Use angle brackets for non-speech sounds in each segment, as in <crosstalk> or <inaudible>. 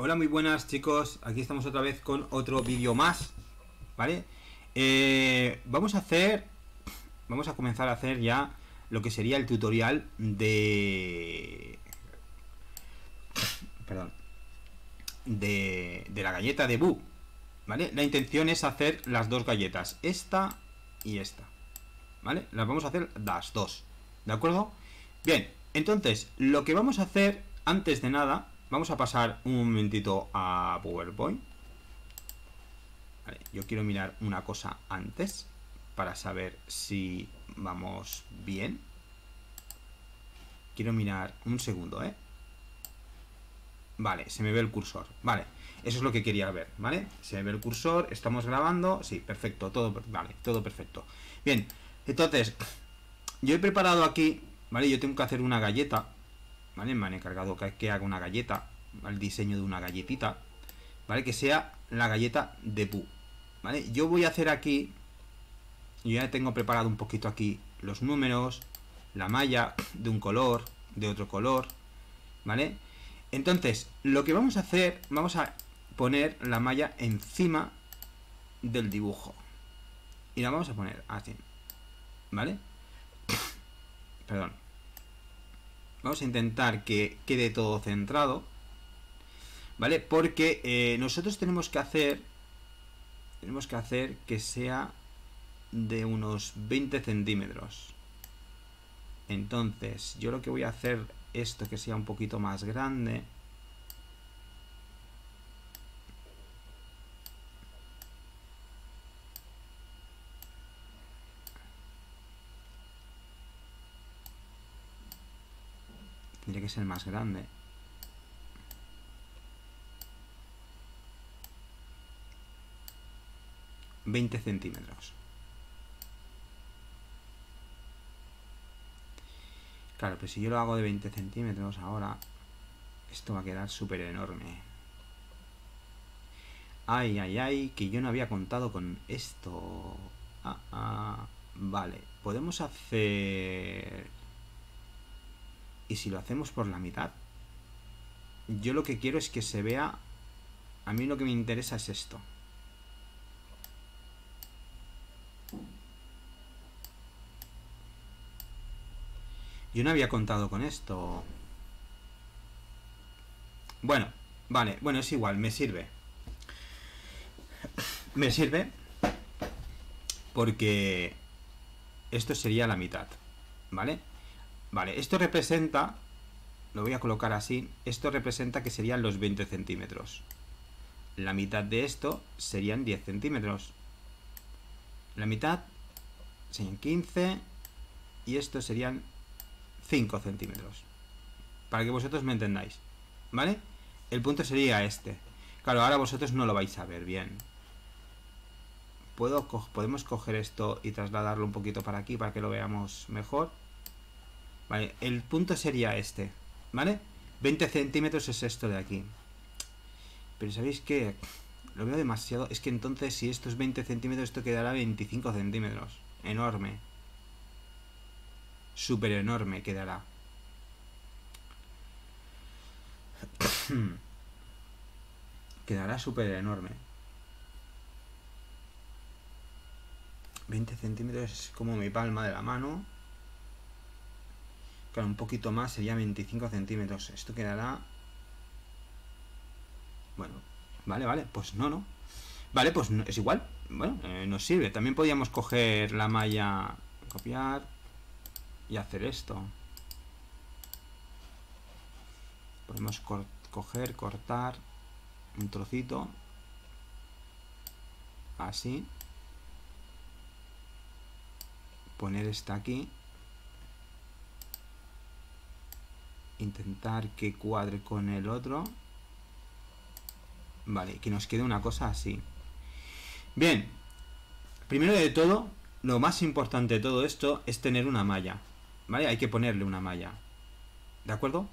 Hola, muy buenas chicos, aquí estamos otra vez con otro vídeo más, ¿vale? Eh, vamos a hacer, vamos a comenzar a hacer ya lo que sería el tutorial de... Perdón. De, de la galleta de Bu, ¿vale? La intención es hacer las dos galletas, esta y esta, ¿vale? Las vamos a hacer las dos, ¿de acuerdo? Bien, entonces, lo que vamos a hacer, antes de nada, vamos a pasar un momentito a PowerPoint. Vale, yo quiero mirar una cosa antes, para saber si vamos bien. Quiero mirar un segundo, ¿eh? Vale, se me ve el cursor. Vale, eso es lo que quería ver, ¿vale? Se me ve el cursor, estamos grabando. Sí, perfecto, todo, vale, todo perfecto. Bien, entonces, yo he preparado aquí ¿vale? Yo tengo que hacer una galleta, ¿vale? Me han encargado que, haga una galleta, el diseño de una galletita, ¿vale? Que sea la galleta de Pu, ¿vale? Yo voy a hacer aquí, yo ya tengo preparado un poquito aquí los números, la malla de un color, de otro color, ¿vale? Entonces, lo que vamos a hacer, vamos a poner la malla encima del dibujo. Y la vamos a poner así, ¿vale? <coughs> perdón. Vamos a intentar que quede todo centrado. ¿Vale? Porque eh, nosotros tenemos que hacer... Tenemos que hacer que sea de unos 20 centímetros. Entonces, yo lo que voy a hacer esto que sea un poquito más grande. Que ser más grande. ...20 centímetros. Claro, pero si yo lo hago de 20 centímetros ahora... Esto va a quedar súper enorme. Ay, ay, ay, que yo no había contado con esto. Ah, ah, vale, podemos hacer y si lo hacemos por la mitad, yo lo que quiero es que se vea... A mí lo que me interesa es esto. Yo no había contado con esto. Bueno, vale, bueno, es igual, me sirve. Me sirve porque esto sería la mitad, ¿vale? Vale, esto representa, lo voy a colocar así, esto representa que serían los 20 centímetros. La mitad de esto serían 10 centímetros. La mitad serían 15 y esto serían 5 centímetros. Para que vosotros me entendáis. ¿Vale? El punto sería este. Claro, ahora vosotros no lo vais a ver bien. ¿Puedo podemos coger esto y trasladarlo un poquito para aquí para que lo veamos mejor. Vale, el punto sería este, ¿vale? 20 centímetros es esto de aquí. Pero ¿sabéis qué? Lo veo demasiado. Es que entonces si esto es 20 centímetros, esto quedará 25 centímetros. Enorme. Súper enorme quedará. <coughs> quedará súper enorme. 20 centímetros es como mi palma de la mano un poquito más sería 25 centímetros. Esto quedará... Bueno, vale, vale, pues no, no. Vale, pues no, es igual. Bueno, eh, nos sirve. También podríamos coger la malla, copiar y hacer esto. Podemos coger, cortar un trocito. Así. Poner esta aquí. Intentar que cuadre con el otro vale, que nos quede una cosa así bien primero de todo lo más importante de todo esto es tener una malla vale, hay que ponerle una malla ¿de acuerdo?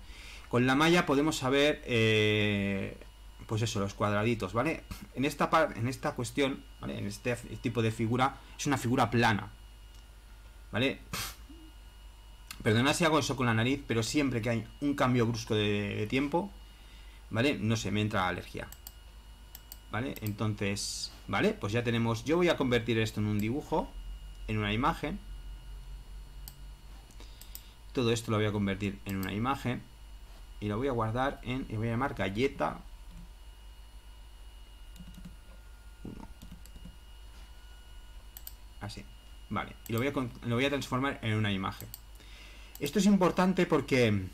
con la malla podemos saber eh, pues eso, los cuadraditos, ¿vale? En esta, en esta cuestión, ¿vale? En este tipo de figura, es una figura plana, ¿vale? Perdona si hago eso con la nariz, pero siempre que hay un cambio brusco de, tiempo, ¿vale? No se me entra alergia. ¿Vale? Entonces, ¿vale? Pues ya tenemos, yo voy a convertir esto en un dibujo, en una imagen. Todo esto lo voy a convertir en una imagen y lo voy a guardar en, y voy a llamar galleta 1. Así, vale. Y lo voy a transformar en una imagen. Esto es importante porque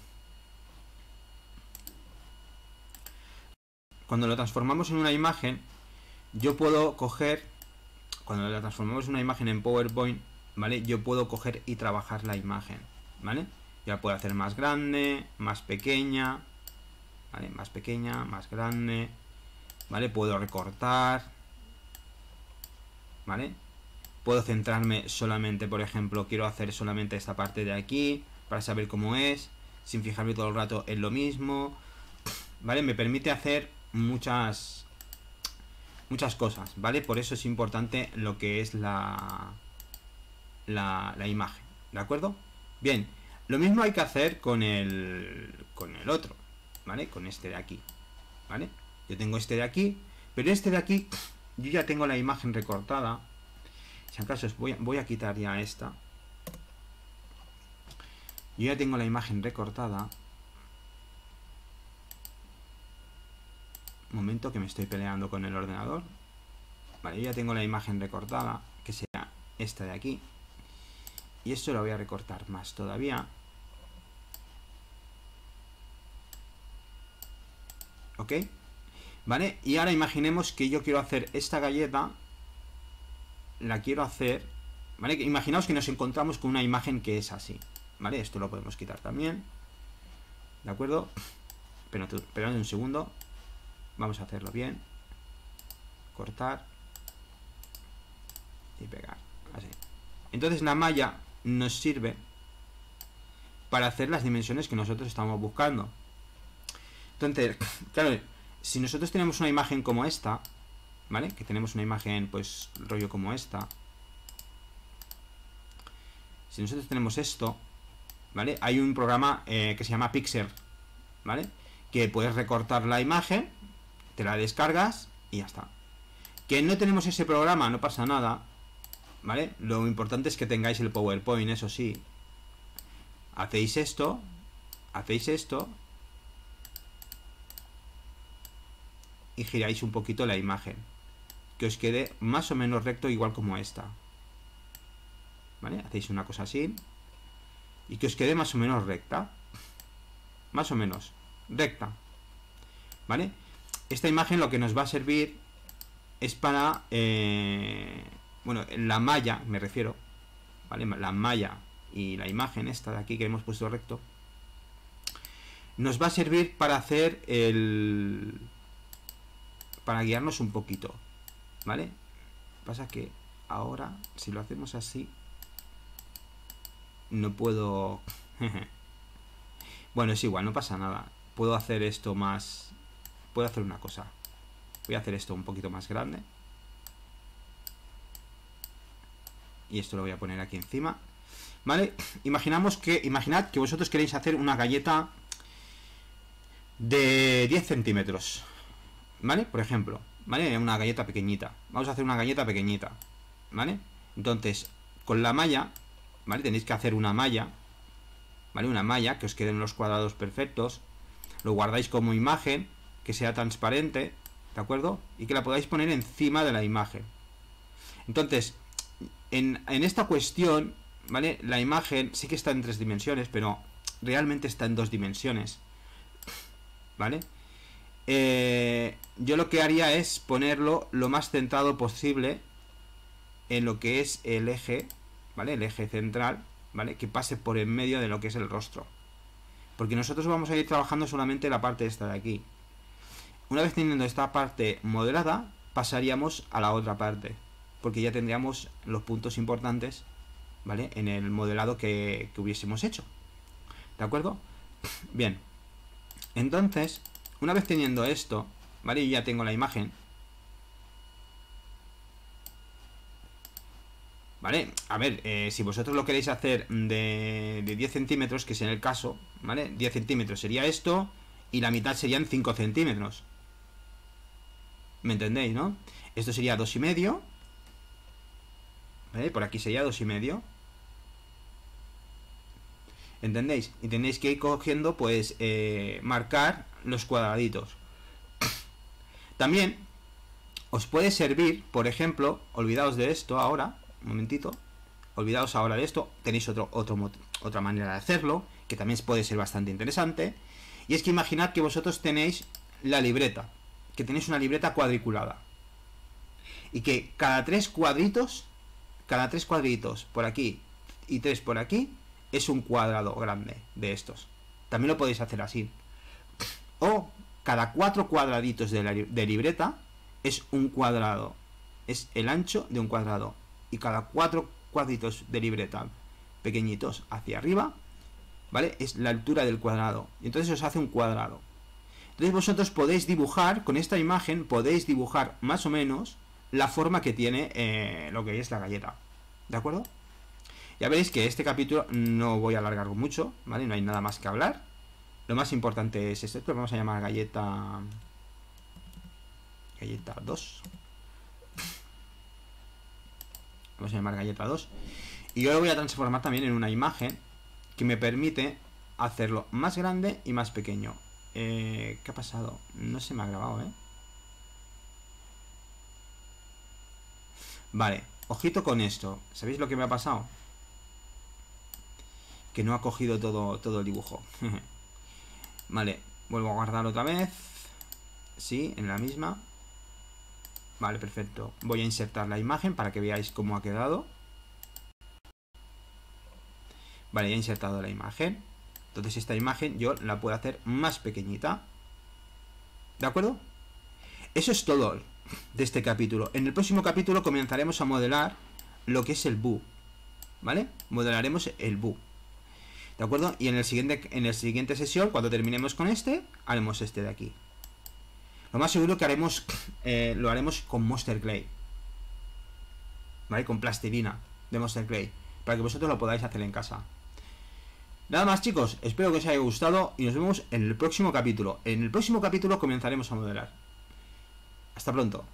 cuando lo transformamos en una imagen, yo puedo coger, cuando la transformamos en una imagen en PowerPoint, ¿vale? Yo puedo coger y trabajar la imagen, ¿vale? Ya puedo hacer más grande, más pequeña, ¿vale? Más pequeña, más grande, ¿vale? Puedo recortar, ¿vale? Puedo centrarme solamente, por ejemplo, quiero hacer solamente esta parte de aquí, para saber cómo es, sin fijarme todo el rato en lo mismo, ¿vale? Me permite hacer muchas muchas cosas, ¿vale? Por eso es importante lo que es la, la, la imagen, ¿de acuerdo? Bien, lo mismo hay que hacer con el, con el otro, ¿vale? Con este de aquí, ¿vale? Yo tengo este de aquí, pero este de aquí, yo ya tengo la imagen recortada. Si acaso voy, voy a quitar ya esta, yo ya tengo la imagen recortada. Momento que me estoy peleando con el ordenador. Vale, yo ya tengo la imagen recortada, que será esta de aquí. Y esto lo voy a recortar más todavía. ¿Ok? ¿Vale? Y ahora imaginemos que yo quiero hacer esta galleta. La quiero hacer... ¿Vale? Imaginaos que nos encontramos con una imagen que es así. ¿Vale? Esto lo podemos quitar también. ¿De acuerdo? Pero, esperad un segundo. Vamos a hacerlo bien. Cortar. Y pegar. Así. Entonces la malla nos sirve para hacer las dimensiones que nosotros estamos buscando. Entonces, <clears throat> claro, si nosotros tenemos una imagen como esta, ¿vale? Que tenemos una imagen, pues, rollo como esta. Si nosotros tenemos esto, ¿vale? Hay un programa eh, que se llama Pixel, ¿vale? Que puedes recortar la imagen, te la descargas y ya está. Que no tenemos ese programa, no pasa nada, ¿vale? Lo importante es que tengáis el PowerPoint, eso sí. Hacéis esto, hacéis esto y giráis un poquito la imagen. Que os quede más o menos recto igual como esta. ¿Vale? Hacéis una cosa así y que os quede más o menos recta. Más o menos, recta. ¿Vale? Esta imagen lo que nos va a servir es para, eh, bueno, la malla, me refiero, ¿vale? La malla y la imagen esta de aquí que hemos puesto recto, nos va a servir para hacer el... para guiarnos un poquito, ¿vale? Pasa que ahora, si lo hacemos así, no puedo... <laughs> bueno, es igual, no pasa nada. Puedo hacer esto más... Puedo hacer una cosa. Voy a hacer esto un poquito más grande. Y esto lo voy a poner aquí encima. ¿Vale? Imaginamos que... Imaginad que vosotros queréis hacer una galleta de 10 centímetros. ¿Vale? Por ejemplo. ¿Vale? Una galleta pequeñita. Vamos a hacer una galleta pequeñita. ¿Vale? Entonces, con la malla ¿vale? Tenéis que hacer una malla, ¿vale? Una malla que os queden los cuadrados perfectos. Lo guardáis como imagen, que sea transparente, ¿de acuerdo? Y que la podáis poner encima de la imagen. Entonces, en, esta cuestión, ¿vale? La imagen sí que está en tres dimensiones, pero realmente está en dos dimensiones, ¿vale? Eh, yo lo que haría es ponerlo lo más centrado posible en lo que es el eje ¿vale? El eje central, ¿vale? Que pase por en medio de lo que es el rostro. Porque nosotros vamos a ir trabajando solamente la parte esta de aquí. Una vez teniendo esta parte modelada, pasaríamos a la otra parte. Porque ya tendríamos los puntos importantes, ¿vale? En el modelado que, que hubiésemos hecho. ¿De acuerdo? <laughs> Bien. Entonces, una vez teniendo esto, ¿vale? Y ya tengo la imagen, ¿Vale? A ver, eh, si vosotros lo queréis hacer de, 10 centímetros, que es en el caso, ¿vale? 10 centímetros sería esto, y la mitad serían 5 centímetros. ¿Me entendéis, no? Esto sería 2,5. ¿Vale? Por aquí sería 2,5. ¿Entendéis? Y tenéis que ir cogiendo, pues, eh, marcar los cuadraditos. También os puede servir, por ejemplo, olvidaos de esto ahora, un momentito, olvidaos ahora de esto, tenéis otro, otro, otra manera de hacerlo, que también puede ser bastante interesante, y es que imaginad que vosotros tenéis la libreta, que tenéis una libreta cuadriculada, y que cada tres cuadritos, cada tres cuadritos por aquí y tres por aquí, es un cuadrado grande de estos. También lo podéis hacer así. Cada cuatro cuadraditos de, libreta es un cuadrado. Es el ancho de un cuadrado. Y cada cuatro cuadritos de libreta pequeñitos hacia arriba, ¿vale? Es la altura del cuadrado. Y entonces os hace un cuadrado. Entonces vosotros podéis dibujar, con esta imagen, podéis dibujar más o menos la forma que tiene eh, lo que es la galleta. ¿De acuerdo? Ya veréis que este capítulo no voy a alargarlo mucho, ¿vale? No hay nada más que hablar. Lo más importante es esto, que vamos a llamar galleta... Galleta 2. Vamos a llamar galleta 2. Y yo lo voy a transformar también en una imagen que me permite hacerlo más grande y más pequeño. Eh, ¿Qué ha pasado? No se me ha grabado, ¿eh? Vale, ojito con esto. ¿Sabéis lo que me ha pasado? que no ha cogido todo, todo el dibujo. <laughs> vale, vuelvo a guardar otra vez. Sí, en la misma. Vale, perfecto. Voy a insertar la imagen para que veáis cómo ha quedado. Vale, ya he insertado la imagen. Entonces esta imagen yo la puedo hacer más pequeñita. ¿De acuerdo? Eso es todo de este capítulo. En el próximo capítulo comenzaremos a modelar lo que es el bu. ¿Vale? Modelaremos el bu. ¿De acuerdo? Y en el siguiente, en siguiente sesión, cuando terminemos con este, haremos este de aquí. Lo más seguro que haremos, <coughs> eh, lo haremos con Monster Clay. ¿Vale? Con plastilina de Monster Clay. Para que vosotros lo podáis hacer en casa. Nada más chicos, espero que os haya gustado y nos vemos en el próximo capítulo. En el próximo capítulo comenzaremos a modelar. Hasta pronto.